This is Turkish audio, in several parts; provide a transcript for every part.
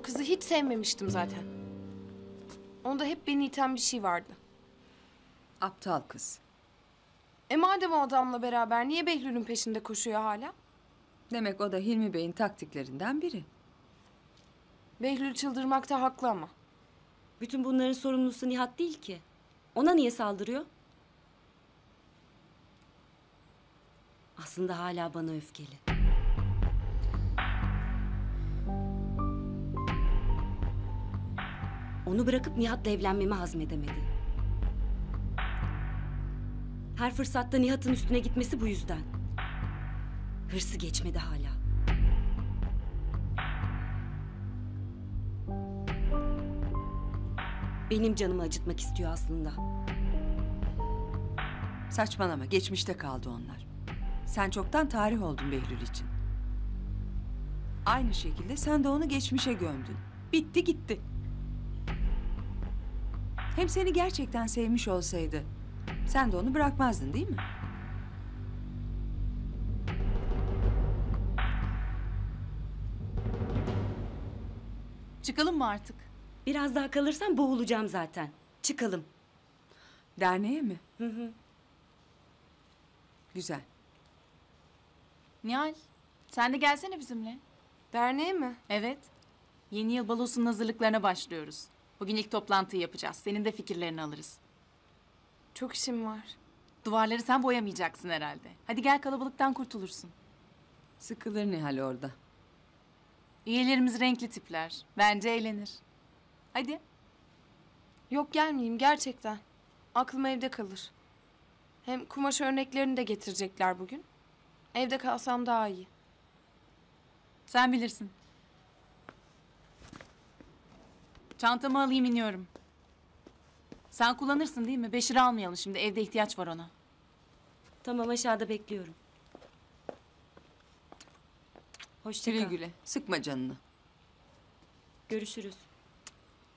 o kızı hiç sevmemiştim zaten. Onda hep beni iten bir şey vardı. Aptal kız. E madem o adamla beraber niye Behlül'ün peşinde koşuyor hala? Demek o da Hilmi Bey'in taktiklerinden biri. Behlül çıldırmakta haklı ama. Bütün bunların sorumlusu Nihat değil ki. Ona niye saldırıyor? Aslında hala bana öfkeli. Onu bırakıp Nihat'la evlenmemi hazmedemedi. Her fırsatta Nihat'ın üstüne gitmesi bu yüzden. Hırsı geçmedi hala. Benim canımı acıtmak istiyor aslında. Saçmalama, geçmişte kaldı onlar. Sen çoktan tarih oldun Behlül için. Aynı şekilde sen de onu geçmişe gömdün. Bitti gitti. Hem seni gerçekten sevmiş olsaydı sen de onu bırakmazdın değil mi? Çıkalım mı artık? Biraz daha kalırsam boğulacağım zaten. Çıkalım. Derneğe mi? Hı hı. Güzel. Nihal, sen de gelsene bizimle. Derneğe mi? Evet. Yeni yıl balosunun hazırlıklarına başlıyoruz. Bugün ilk toplantıyı yapacağız. Senin de fikirlerini alırız. Çok işim var. Duvarları sen boyamayacaksın herhalde. Hadi gel kalabalıktan kurtulursun. Sıkılır Nihal orada. Üyelerimiz renkli tipler. Bence eğlenir. Hadi. Yok gelmeyeyim gerçekten. Aklım evde kalır. Hem kumaş örneklerini de getirecekler bugün. Evde kalsam daha iyi. Sen bilirsin. Çantamı alayım iniyorum. Sen kullanırsın değil mi? Beşir'i almayalım şimdi. Evde ihtiyaç var ona. Tamam aşağıda bekliyorum. Hoşça Güle kal. güle. Sıkma canını. Görüşürüz.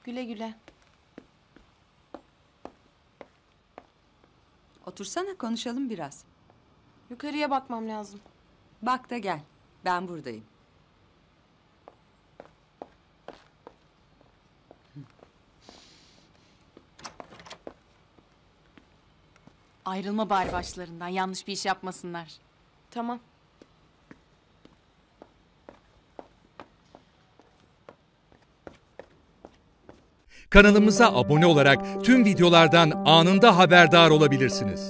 Güle güle. Otursana konuşalım biraz. Yukarıya bakmam lazım. Bak da gel. Ben buradayım. Ayrılma bari başlarından. Yanlış bir iş yapmasınlar. Tamam. Kanalımıza abone olarak tüm videolardan anında haberdar olabilirsiniz.